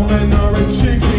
woman or a